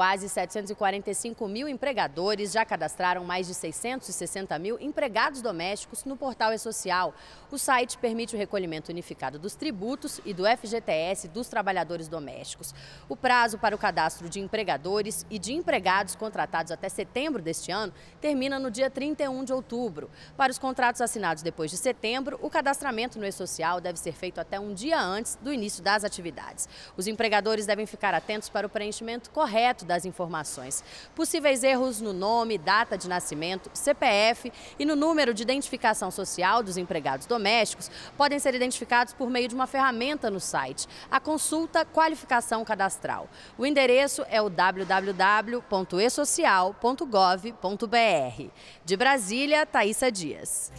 Quase 745 mil empregadores já cadastraram mais de 660 mil empregados domésticos no portal E-Social. O site permite o recolhimento unificado dos tributos e do FGTS dos trabalhadores domésticos. O prazo para o cadastro de empregadores e de empregados contratados até setembro deste ano termina no dia 31 de outubro. Para os contratos assinados depois de setembro, o cadastramento no E-Social deve ser feito até um dia antes do início das atividades. Os empregadores devem ficar atentos para o preenchimento correto das informações. Possíveis erros no nome, data de nascimento, CPF e no número de identificação social dos empregados domésticos podem ser identificados por meio de uma ferramenta no site, a consulta Qualificação Cadastral. O endereço é o www.esocial.gov.br. De Brasília, Thaisa Dias.